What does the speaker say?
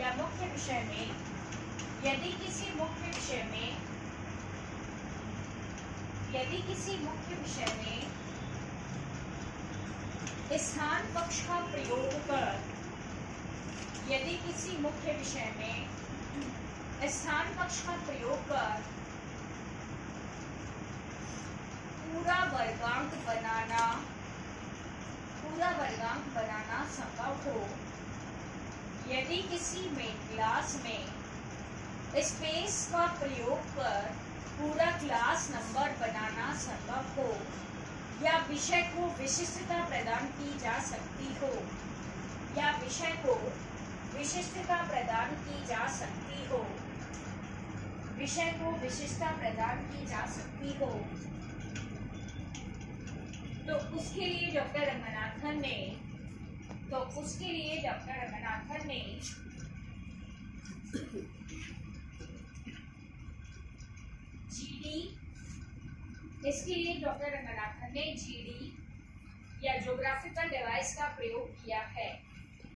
या मुख्य विषय में, यदि किसी मुख्य विषय में, यदि किसी मुख्य विषय में स्थान पक्ष का प्रयोग कर, यदि किसी मुख्य विषय में स्थान पक्ष का प्रयोग कर, पूरा वर्गांक बनाना, पूरा वर्गांक बनाना संभव हो यदि किसी में क्लास में स्पेस का प्रयोग कर पूरा क्लास नंबर बनाना संभव हो या विषय को विशिष्टता प्रदान की जा सकती हो या विषय को विशिष्टता प्रदान की जा सकती हो, विषय को विशिष्टता प्रदान की जा सकती हो। तो उसके लिए डॉक्टर रंगनाथन ने तो उसके लिए डॉक्टर रंगनाथन ने जीडी इसके लिए डॉक्टर रंगनाथन ने जीडी या ज्योग्राफिकल डिवाइस का प्रयोग किया है।